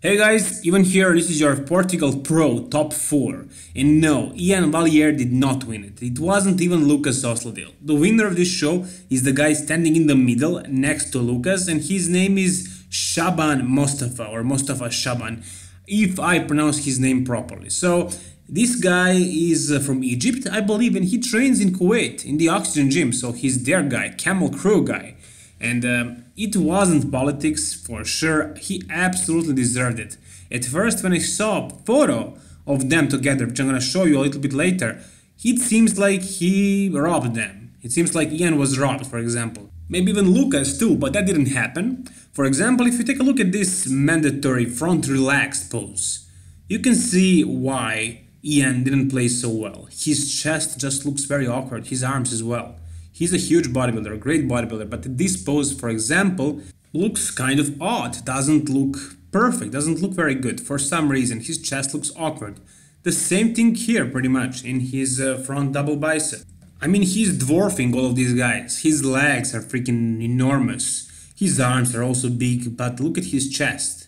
Hey guys, Ivan here, this is your Portugal Pro Top 4. And no, Iain Valliare did not win it. It wasn't even Lukas Osladil. The winner of this show is the guy standing in the middle next to Lukas and his name is Shaban Mostafa or Mostafa Shaban, if I pronounce his name properly. So this guy is uh, from Egypt, I believe, and he trains in Kuwait in the Oxygen Gym, so he's their guy, Camel Crew guy. And um, it wasn't politics for sure, he absolutely deserved it. At first, when I saw a photo of them together, which I'm gonna show you a little bit later, it seems like he robbed them. It seems like Iain was robbed, for example. Maybe even Lukas too, but that didn't happen. For example, if you take a look at this mandatory front relaxed pose, you can see why Iain didn't play so well. His chest just looks very awkward, his arms as well. He's a huge bodybuilder, a great bodybuilder, but this pose, for example, looks kind of odd, doesn't look perfect, doesn't look very good. For some reason, his chest looks awkward. The same thing here, pretty much, in his uh, front double bicep. I mean, he's dwarfing all of these guys. His legs are freaking enormous. His arms are also big, but look at his chest.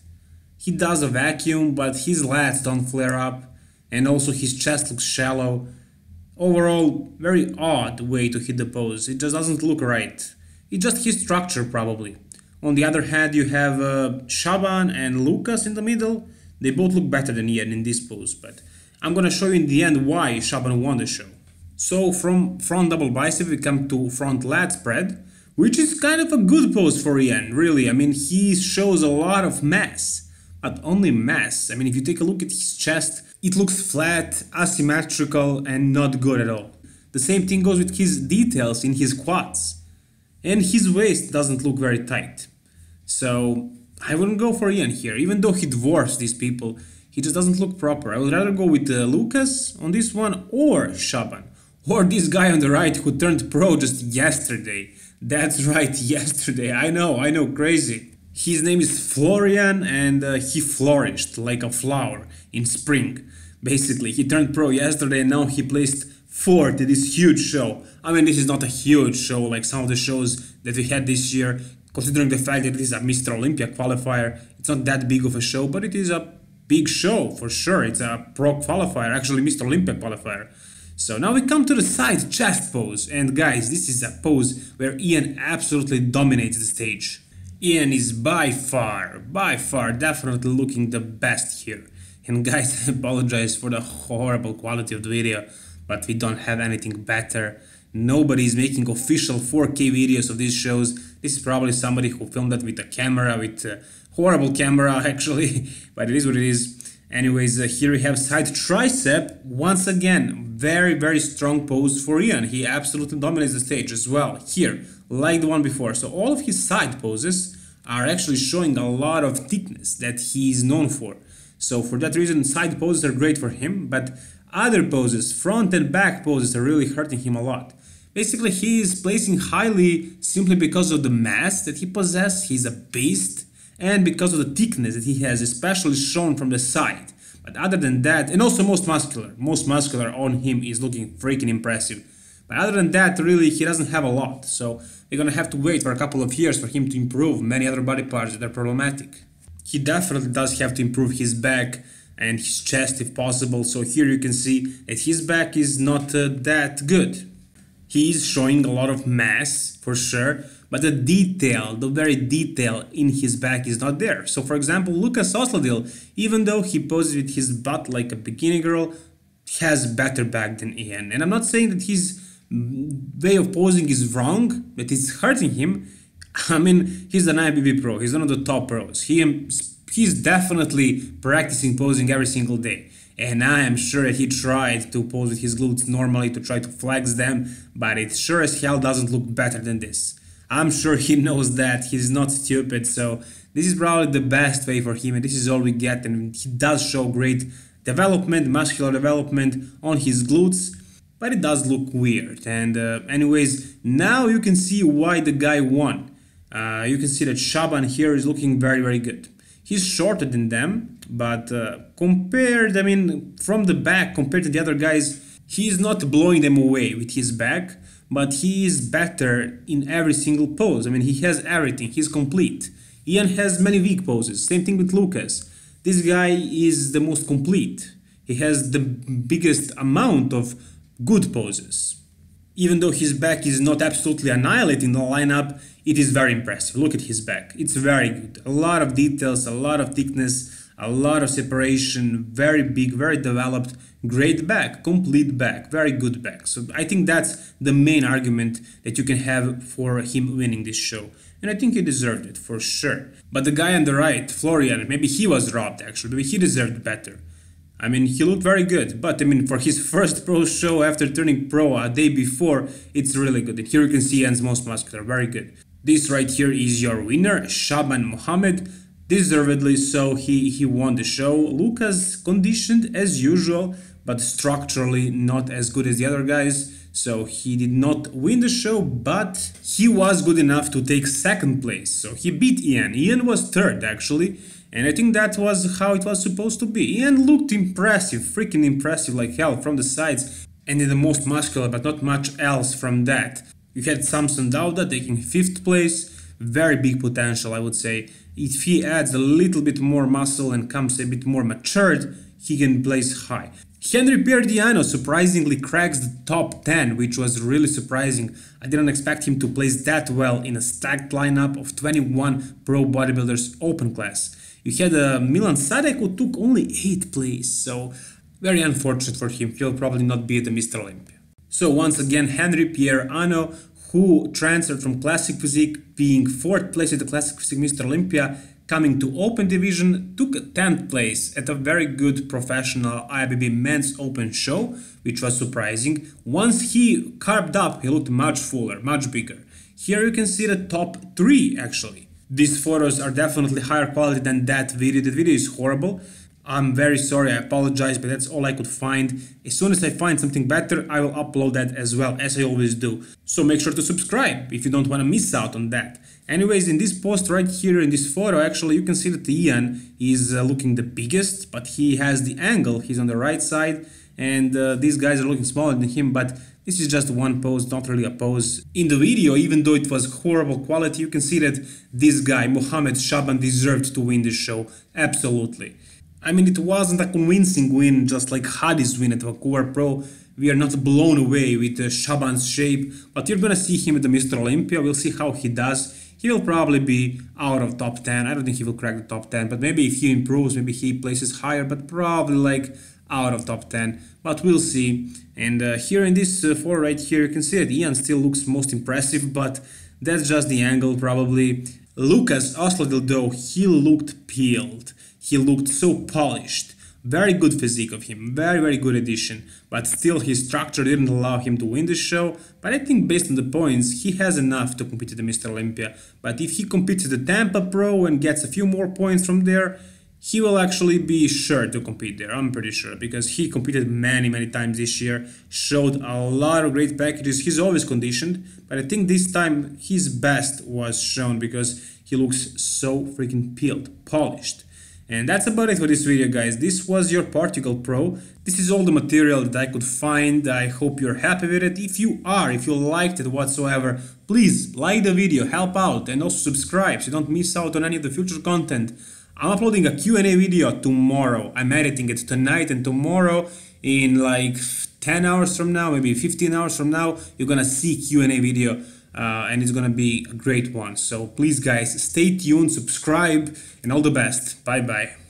He does a vacuum, but his lats don't flare up, and also his chest looks shallow overall very odd way to hit the pose. It just doesn't look right. It's just his structure probably. On the other hand, you have uh, Shaban and Lukas in the middle. They both look better than Iain in this pose, but I'm gonna show you in the end why Shaban won the show. So from front double bicep we come to front lat spread, which is kind of a good pose for Iain, really. I mean, he shows a lot of mass, but only mass. I mean, if you take a look at his chest, it looks flat, asymmetrical, and not good at all. The same thing goes with his details in his quads. And his waist doesn't look very tight. So I wouldn't go for Iain here, even though he dwarfs these people. He just doesn't look proper. I would rather go with uh, Lukas on this one or Shaban. Or this guy on the right who turned pro just yesterday. That's right, yesterday. I know, I know, crazy. His name is Florian and uh, he flourished like a flower in spring. Basically, he turned pro yesterday and now he placed fourth at this huge show. I mean, this is not a huge show like some of the shows that we had this year, considering the fact that it is a Mr. Olympia qualifier. It's not that big of a show, but it is a big show for sure. It's a pro qualifier, actually, Mr. Olympia qualifier. So now we come to the side chest pose, and guys, this is a pose where Iain absolutely dominates the stage. Iain is by far, by far, definitely looking the best here. And guys, I apologize for the horrible quality of the video, but we don't have anything better. Nobody is making official 4K videos of these shows. This is probably somebody who filmed that with a camera, with a horrible camera actually, but it is what it is. Anyways, uh, here we have side tricep. Once again, very, very strong pose for Iain. He absolutely dominates the stage as well. Here, like the one before. So all of his side poses are actually showing a lot of thickness that he is known for. So for that reason, side poses are great for him, but other poses, front and back poses, are really hurting him a lot. Basically, he is placing highly simply because of the mass that he possesses. He's a beast, and because of the thickness that he has, especially shown from the side. But other than that, and also most muscular, most muscular on him is looking freaking impressive. But other than that, really, he doesn't have a lot. So we're gonna have to wait for a couple of years for him to improve many other body parts that are problematic he definitely does have to improve his back and his chest if possible. So here you can see that his back is not uh, that good. He is showing a lot of mass for sure, but the detail, the very detail in his back is not there. So for example, Lukas Osladil, even though he poses with his butt like a bikini girl, has better back than Iain. And I'm not saying that his way of posing is wrong, that it's hurting him. I mean, he's an IFBB pro. He's one of the top pros. He he's definitely practicing posing every single day. And I am sure that he tried to pose with his glutes normally to try to flex them, but it sure as hell doesn't look better than this. I'm sure he knows that. He's not stupid, so this is probably the best way for him, and this is all we get. And he does show great development, muscular development on his glutes, but it does look weird. And, uh, anyways, now you can see why the guy won. Uh, you can see that Shaban here is looking very, very good. He's shorter than them, but uh, compared, I mean, from the back, compared to the other guys, he's not blowing them away with his back, but he is better in every single pose. I mean, he has everything, he's complete. Iain has many weak poses, same thing with Lukas. This guy is the most complete. He has the biggest amount of good poses. Even though his back is not absolutely annihilating the lineup, it is very impressive. Look at his back. It's very good. A lot of details, a lot of thickness, a lot of separation, very big, very developed, great back, complete back, very good back. So I think that's the main argument that you can have for him winning this show. And I think he deserved it for sure. But the guy on the right, Florian, maybe he was robbed actually, maybe he deserved better. I mean, he looked very good, but I mean, for his first pro show after turning pro a day before, it's really good. And here you can see Iain's most muscular, very good. This right here is your winner, Shaban Mohammed. Deservedly so, he, he won the show. Lukas conditioned as usual, but structurally not as good as the other guys. So he did not win the show, but he was good enough to take second place. So he beat Iain. Iain was third actually. And I think that was how it was supposed to be. Iain looked impressive, freaking impressive like hell from the sides and in the most muscular, but not much else from that. You had Samson Dauda taking 5th place, very big potential I would say. If he adds a little bit more muscle and comes a bit more matured, he can place high. Henry Pierre Diano surprisingly cracks the top 10, which was really surprising. I didn't expect him to place that well in a stacked lineup of 21 pro bodybuilders open class. You had uh, Milan Sadek who took only 8th place, so very unfortunate for him. He'll probably not be at the Mr. Olympia. So once again, Henry Pierre Ano, who transferred from Classic Physique, being 4th place at the Classic Physique Mr. Olympia, coming to Open Division, took 10th place at a very good professional IBB Men's Open show, which was surprising. Once he carved up, he looked much fuller, much bigger. Here you can see the top 3 actually. These photos are definitely higher quality than that video. The video is horrible. I'm very sorry, I apologize, but that's all I could find. As soon as I find something better, I will upload that as well, as I always do. So make sure to subscribe if you don't want to miss out on that. Anyways, in this post right here in this photo, actually, you can see that Iain is uh, looking the biggest, but he has the angle, he's on the right side, and uh, these guys are looking smaller than him, but this is just one pose, not really a pose. In the video, even though it was horrible quality, you can see that this guy, Mohammed Shaban, deserved to win this show. Absolutely. I mean, it wasn't a convincing win, just like Hadi's win at Vancouver Pro. We are not blown away with uh, Shaban's shape, but you're gonna see him at the Mr. Olympia. We'll see how he does. He will probably be out of top 10. I don't think he will crack the top 10, but maybe if he improves, maybe he places higher, but probably like out of top 10 but we'll see and uh, here in this uh, photo right here you can see that Iain still looks most impressive but that's just the angle probably Lukas Osladil though he looked peeled he looked so polished. Very good physique of him, very very good addition, but still his structure didn't allow him to win the show, but I think based on the points, he has enough to compete at the Mr. Olympia, but if he competes at the Tampa Pro and gets a few more points from there, he will actually be sure to compete there, I'm pretty sure, because he competed many, many times this year, showed a lot of great packages, he's always conditioned, but I think this time his best was shown because he looks so freaking peeled, polished. And that's about it for this video guys, this was your Portugal Pro, this is all the material that I could find, I hope you're happy with it, if you are, if you liked it whatsoever, please like the video, help out, and also subscribe so you don't miss out on any of the future content. I'm uploading a Q&A video tomorrow. I'm editing it tonight and tomorrow in like 10 hours from now, maybe 15 hours from now, you're gonna see Q&A video uh, and it's gonna be a great one. So please guys, stay tuned, subscribe and all the best. Bye bye.